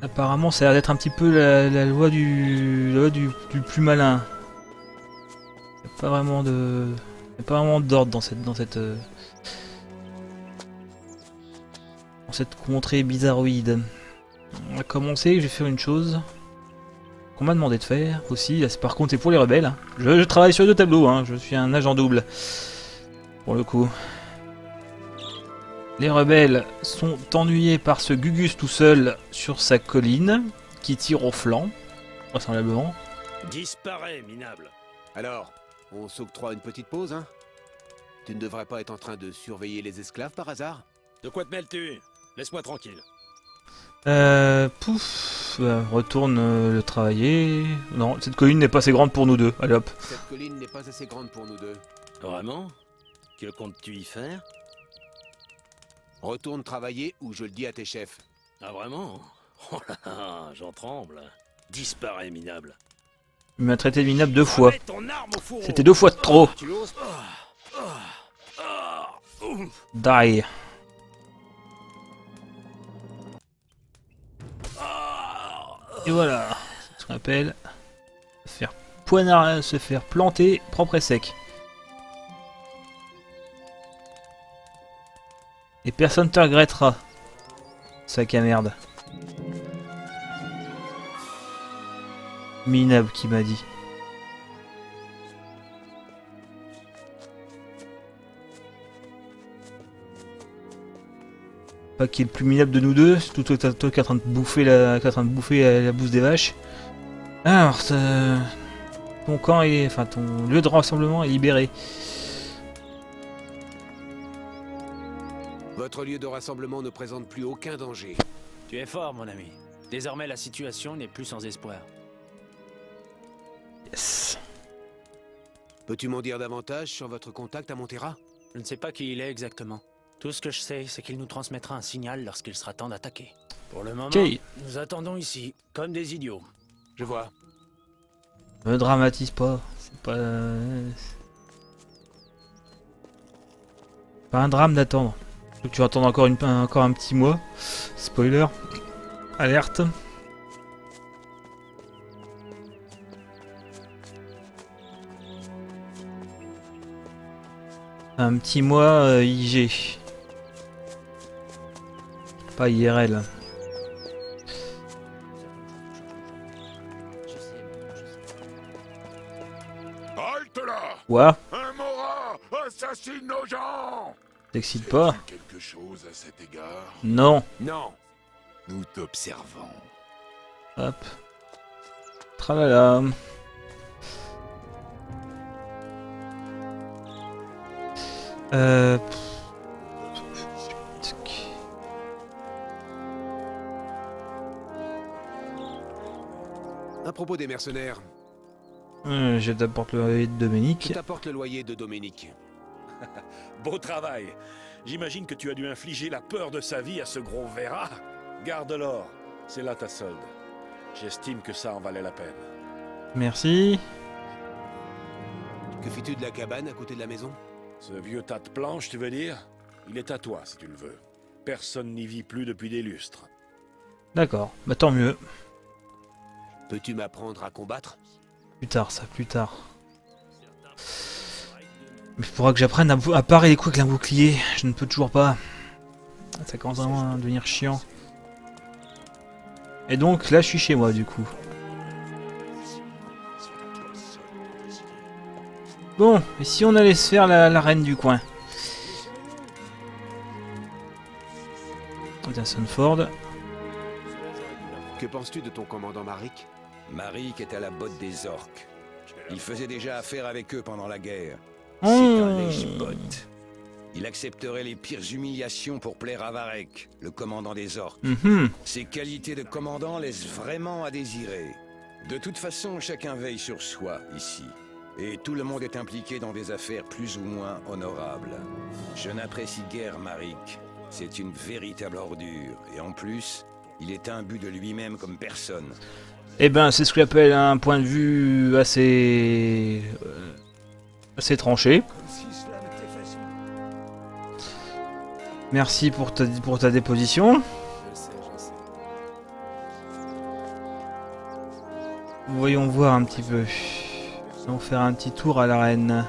Apparemment, ça a l'air d'être un petit peu la, loi du, plus malin. Il pas vraiment de, a pas vraiment d'ordre dans cette, dans cette, euh, dans cette contrée bizarroïde. On va commencer. Je vais faire une chose qu'on m'a demandé de faire aussi. Là, par contre, c'est pour les rebelles. hein. Je, je travaille sur deux tableaux. hein. Je suis un agent double pour le coup. Les rebelles sont ennuyés par ce Gugus tout seul sur sa colline, qui tire au flanc, vraisemblablement. Disparaît, minable. Alors, on s'octroie une petite pause, hein? Tu ne devrais pas être en train de surveiller les esclaves par hasard? De quoi te mêles-tu? Laisse-moi tranquille. Euh, pouf, euh, retourne euh, le travailler. Non, cette colline n'est pas assez grande pour nous deux. Allez hop. Cette colline n'est pas assez grande pour nous deux. Vraiment? Que comptes-tu y faire? Retourne travailler ou je le dis à tes chefs. Ah vraiment Oh là là, j'en tremble. Disparaît, minable. Il m'a traité de minable deux fois. C'était deux fois de trop. Tu oses Die. Et voilà. C'est ce qu'on appelle se faire poignard, se faire planter propre et sec. Et personne te regrettera. Sac à merde. Minable qui m'a dit. Pas qui est le plus minable de nous deux, tout toi, qui est en train de bouffer la, qui est en train de bouffer la, bouse des vaches. Alors, ton camp est, enfin ton lieu de rassemblement est libéré. Votre lieu de rassemblement ne présente plus aucun danger. Tu es fort, mon ami. Désormais, la situation n'est plus sans espoir. Yes. Peux-tu m'en dire davantage sur votre contact à Montera? Je ne sais pas qui il est exactement. Tout ce que je sais, c'est qu'il nous transmettra un signal lorsqu'il sera temps d'attaquer. Pour le moment, nous attendons ici, comme des idiots. Je vois. Me dramatise pas, c'est pas. Pas un drame d'attendre. Que tu vas attendre encore, une, encore un petit mois. Spoiler. Alerte. Un petit mois euh, IG. Pas IRL. Halte là Quoi? Un Mora assassine nos gens T'excites pas? Quelque chose à cet égard Non. Non. Nous t'observons. Hop. Tralala. Euh... À propos des mercenaires, Euh, Je t'apporte le loyer de je Dominique. t'apporte le loyer de Dominique. Beau travail J'imagine que tu as dû infliger la peur de sa vie à ce gros verra. Garde l'or, c'est là ta solde. J'estime que ça en valait la peine. Merci. Que fais-tu de la cabane à côté de la maison? Ce vieux tas de planches, tu veux dire? Il est à toi si tu le veux. Personne n'y vit plus depuis des lustres. D'accord. Bah tant mieux. Peux-tu m'apprendre à combattre? Plus tard, ça, plus tard. Mais il faudra que j'apprenne à, à parer les coups avec un bouclier. Je ne peux toujours pas. Ça commence vraiment à devenir chiant. Et donc là, je suis chez moi du coup. Bon, et si on allait se faire la, la reine du coin? Tiens, Sunford. Que penses-tu de ton commandant Marik? Marik est à la botte des orques. Il faisait déjà affaire avec eux pendant la guerre. C'est un lèche-botte. Il accepterait les pires humiliations pour plaire à Varek, le commandant des orques. Mhm. Ses qualités de commandant laissent vraiment à désirer. De toute façon, chacun veille sur soi ici. Et tout le monde est impliqué dans des affaires plus ou moins honorables. Je n'apprécie guère Marik. C'est une véritable ordure. Et en plus, il est imbu de lui-même comme personne. Eh ben, c'est ce qu'on appelle un point de vue assez. euh, assez tranché. Merci pour ta, pour ta déposition. Voyons voir un petit peu. Allons faire un petit tour à l'arène.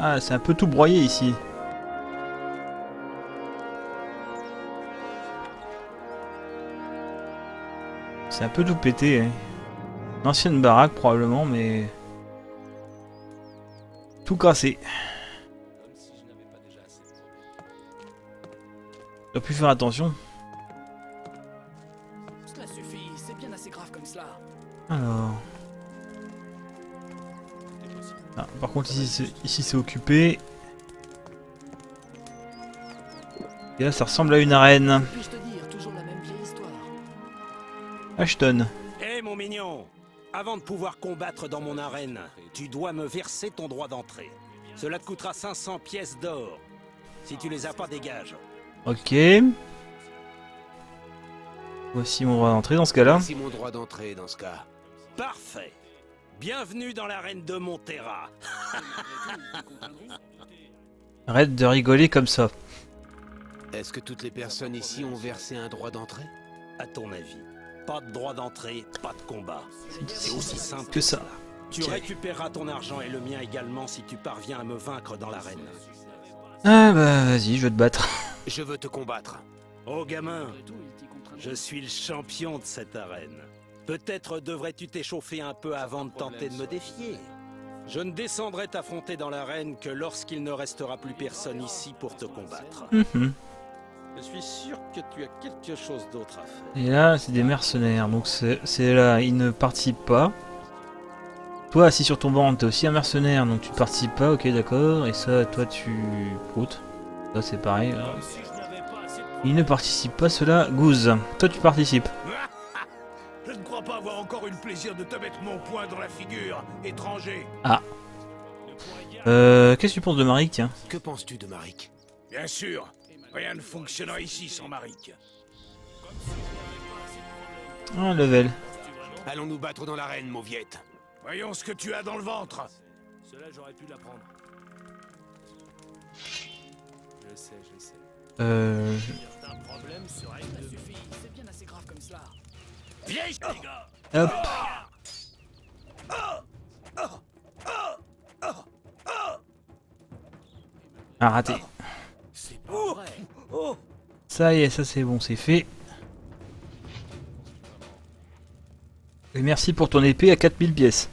Ah, c'est un peu tout broyé ici. C'est un peu tout pété. hein. Une ancienne baraque probablement, mais... Tout cassé. Dois plus faire attention. Cela suffit, c'est bien assez grave comme cela. Alors... Ah, par contre ici c'est- ici c'est occupé. Et là ça ressemble à une arène. Ashton. Hé mon mignon Avant de pouvoir combattre dans mon arène, tu dois me verser ton droit d'entrée. Cela te coûtera 500 pièces d'or. Si tu les as pas, dégage. Ok. Voici mon droit d'entrée dans ce cas-là. Voici mon droit d'entrée dans ce cas. Parfait. Bienvenue dans l'arène de Montera. Arrête de rigoler comme ça. Est-ce que toutes les personnes ici ont versé un droit d'entrée? À ton avis, pas de droit d'entrée, pas de combat. C'est aussi simple que ça. Tu récupéreras ton argent et le mien également si tu parviens à me vaincre dans l'arène. Ah bah vas-y, je vais te battre. Je veux te combattre. Oh gamin, je suis le champion de cette arène. Peut-être devrais-tu t'échauffer un peu avant de tenter de me défier. Je ne descendrai t'affronter dans l'arène que lorsqu'il ne restera plus personne ici pour te combattre. Mhm. Je suis sûr que tu as quelque chose d'autre à faire. Et là, c'est des mercenaires, donc c'est c'est là, ils ne participent pas. Toi, assis sur ton banc, t'es aussi un mercenaire, donc tu participes pas, ok d'accord. Et ça, toi, tu proutes. Ça, c'est pareil. là. Ils ne participent pas, cela. Goose, toi, tu participes. Je ne crois pas avoir encore eu le plaisir de te mettre mon poing dans la figure, étranger. Ah. Euh, qu'est-ce que tu penses de Marik, tiens? Que penses-tu de Marik? Bien sûr, Rien ne fonctionnera ici sans Marik. Ah, un level. Allons nous battre dans l'arène, Mauviette. Voyons ce que tu as dans le ventre. Cela, j'aurais pu l'apprendre. Je sais, je sais. Euh. Hop. Ah, ah raté. Ah, C'est pas vrai. Ça y est, ça c'est bon, c'est fait. Et merci pour ton épée à 4000 pièces.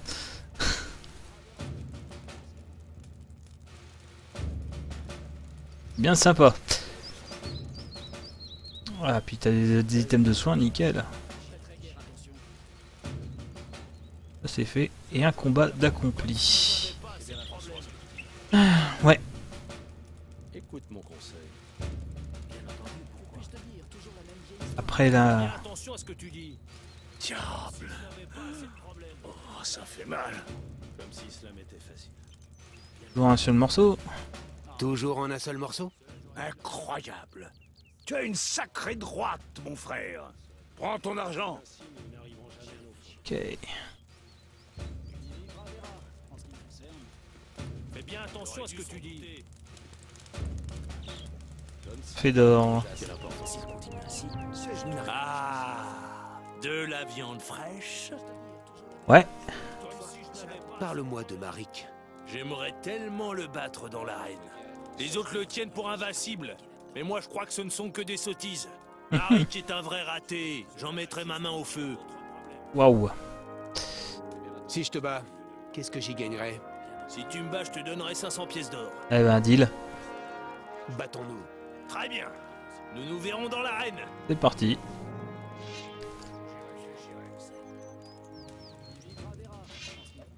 Bien sympa. Ah, puis t'as des, des items de soins, nickel. Ça c'est fait. Et un combat d'accompli. Après la... Attention à ce que tu dis. Diable. Oh, ça fait mal. Comme si cela m'était facile. Toujours un seul morceau. Toujours en un seul morceau? Incroyable. Tu as une sacrée droite, mon frère. Prends ton argent. Ok. Fais bien attention à ce que tu dis. Fedor. Ah, de la viande fraîche. Ouais. Parle-moi de Marik. J'aimerais tellement le battre dans l'arène. Les autres le tiennent pour invincible, mais moi je crois que ce ne sont que des sottises. Marik est un vrai raté. J'en mettrai ma main au feu. Waouh. Si je te bats, qu'est-ce que j'y gagnerais? Si tu me bats, je te donnerai 500 pièces d'or. Eh ben, deal. Battons-nous. Très bien. Nous nous verrons dans l'arène. C'est parti.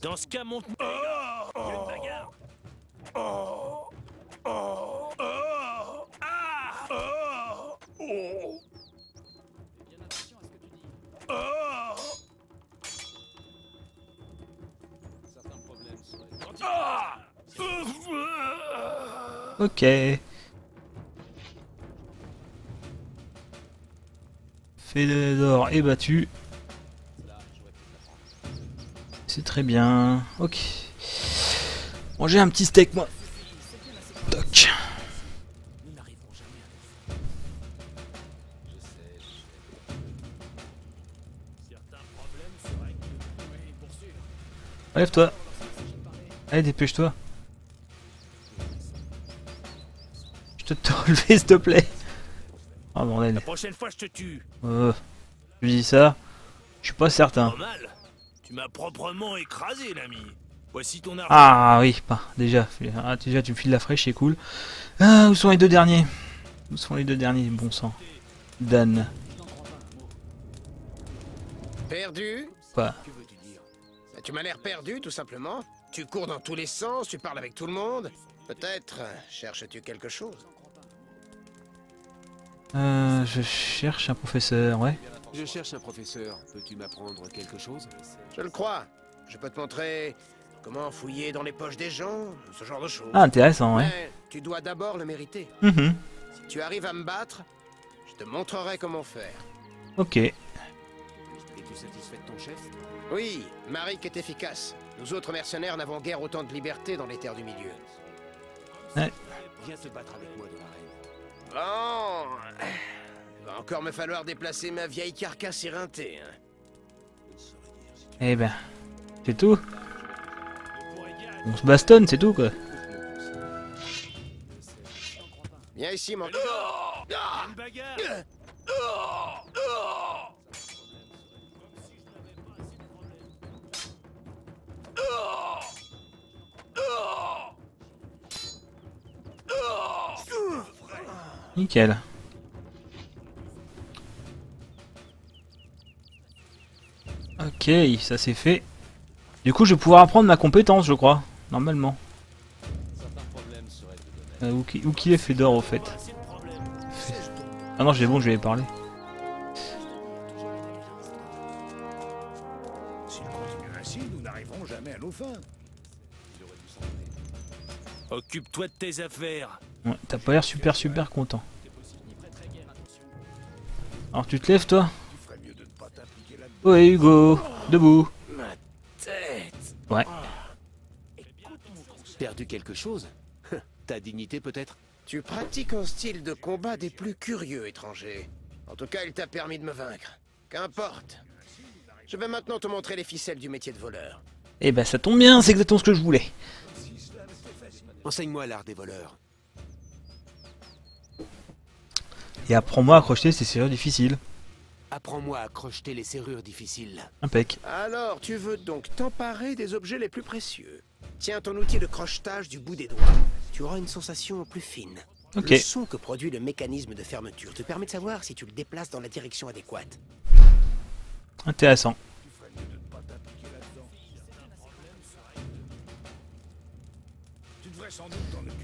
Dans ce cas, monte. Oh, une bagarre. Oh, oh, oh, ah, oh, oh. Oh. Ah. Ok. Fedor est battu. C'est très bien. Ok. Bon, j'ai un petit steak, moi. Toc. Lève-toi. Allez, dépêche-toi. Je te te relever, s'il te plaît. Ah, bordel. La prochaine fois, je te tue. Euh, tu dis ça Je suis pas certain. Pas mal. Tu m'as proprement écrasé, l'ami. Voici ton argent. Ah oui, pas déjà. Ah, déjà, tu me files la fraîche, c'est cool. Ah, où sont les deux derniers? Où sont les deux derniers? Bon sang. Dan. Perdu? Quoi? Bah, Tu m'as l'air perdu, tout simplement. Tu cours dans tous les sens, tu parles avec tout le monde. Peut-être euh, cherches-tu quelque chose? Euh, je cherche un professeur, ouais. Je cherche un professeur. Peux-tu m'apprendre quelque chose? Je le crois. Je peux te montrer comment fouiller dans les poches des gens, ce genre de choses. Ah, intéressant, ouais. Mais tu dois d'abord le mériter. Mhm. Si tu arrives à me battre, je te montrerai comment faire. Ok. Es-tu satisfait de ton chef? Oui, Marik est efficace. Nous autres mercenaires n'avons guère autant de liberté dans les terres du milieu. Ouais. Viens te battre avec moi dans. Bon. Il va encore me falloir déplacer ma vieille carcasse éreintée. hein. Eh ben, c'est tout. On se bastonne, c'est tout, quoi. Viens ici, mon... Nickel. Ok, ça c'est fait. Du coup, je vais pouvoir apprendre ma compétence, je crois. Normalement. Euh, où, qui, où qui est Fedor, au fait? Ah non, j'ai bon, je vais parler. Occupe-toi de tes affaires. Ouais, T'as pas l'air super super content. Alors tu te lèves toi? Ouais Hugo, debout. Ma tête Ouais. Perdu quelque chose? Ta dignité peut-être? Tu pratiques un style de combat des plus curieux, étranger. En tout cas, il t'a permis de me vaincre. Qu'importe. Je vais maintenant te montrer les ficelles du métier de voleur. Eh ben ça tombe bien, c'est exactement ce que je voulais. Enseigne-moi l'art des voleurs. Et apprends-moi à crocheter ces serrures difficiles. Apprends-moi à crocheter les serrures difficiles. Impec. Alors, tu veux donc t'emparer des objets les plus précieux. Tiens ton outil de crochetage du bout des doigts. Tu auras une sensation plus fine. Le son que produit le mécanisme de fermeture te permet de savoir si tu le déplaces dans la direction adéquate. Intéressant.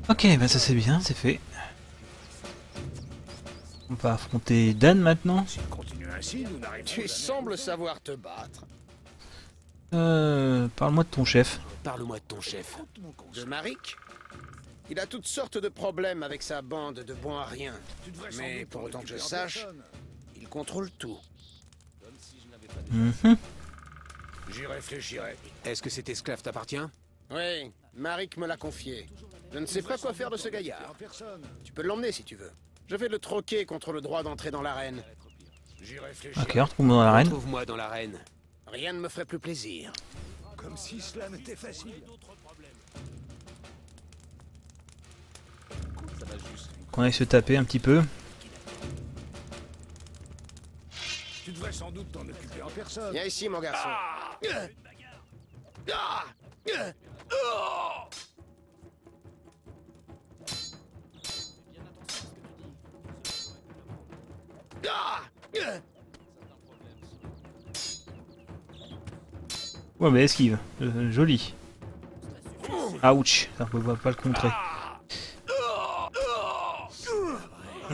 Ok, bah ça c'est bien, c'est fait. On va affronter Dan maintenant. Tu sembles savoir te battre. Euh, Parle-moi de ton chef. Parle-moi de ton chef. De Marik Il a toutes sortes de problèmes avec sa bande de bons à rien. Mais pour autant que je sache, il contrôle tout. Mhm. J'y réfléchirai. Est-ce que cet esclave t'appartient? Oui, Marik me l'a confié. Je ne sais pas quoi faire de ce gaillard. Tu peux l'emmener si tu veux. Je vais le troquer contre le droit d'entrer dans l'arène. Ok, retrouve-moi dans l'arène. Trouve-moi dans l'arène. Rien ne me ferait plus plaisir. Comme si cela n'était facile. Qu'on aille se taper un petit peu. Tu devrais sans doute t'en occuper en personne. Viens ici, mon garçon. Ah Ouais, mais esquive. Euh, joli. Ouch, ça on peut pas le contrer.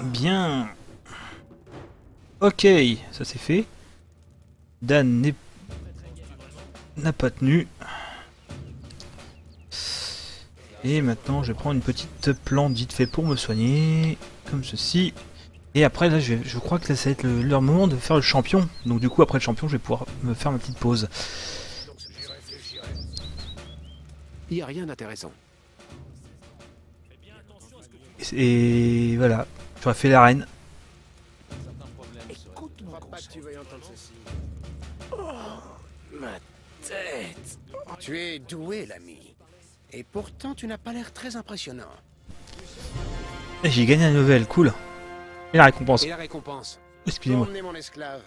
Bien. Ok, ça c'est fait. Dan n'a pas tenu. Et maintenant, je prends une petite plante vite fait pour me soigner, comme ceci. Et après, là, je, vais- je crois que là, ça va être le- leur moment de faire le champion. Donc du coup, après le champion, je vais pouvoir me faire ma petite pause. Il n'y a rien d'intéressant. Et voilà, j'aurais fait l'arène. Je crois pas que tu veuilles entendre ceci. Oh, ma tête. Tu es doué, l'ami. Et pourtant, tu n'as pas l'air très impressionnant. Et J'ai gagné un level, cool. Et la récompense. Et la récompense Excusez-moi. Emmenez mon esclave.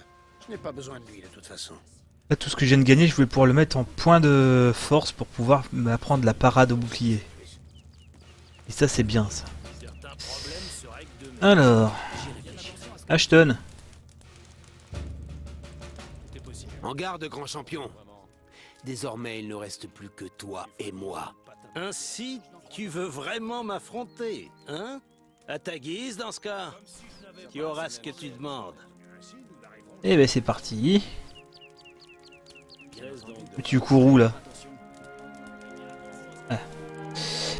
Je n'ai pas besoin de lui, de toute façon. Là, tout ce que je viens de gagner, je voulais pouvoir le mettre en point de force pour pouvoir m'apprendre la parade au bouclier. Et ça, c'est bien, ça. Alors... Ashton. En garde, grand champion. Désormais, il ne reste plus que toi et moi. Ainsi, tu veux vraiment m'affronter, hein? À ta guise, dans ce cas Tu auras ce que tu demandes. Et ben c'est parti. Petit courroux là? Ah.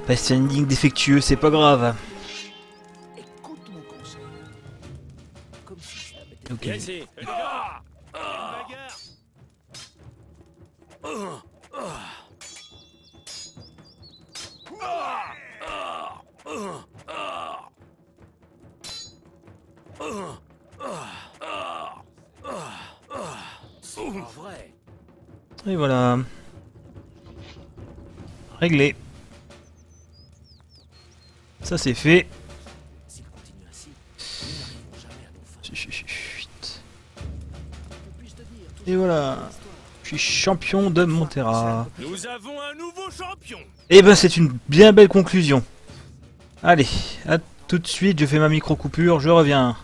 Passer une ligne défectueux, c'est pas grave. Ok. Et voilà. Réglé. Ça c'est fait. Et voilà. Je suis champion de Montera. Nous avons un nouveau champion. Et ben c'est une bien belle conclusion. Allez, à tout de suite, je fais ma micro coupure, je reviens.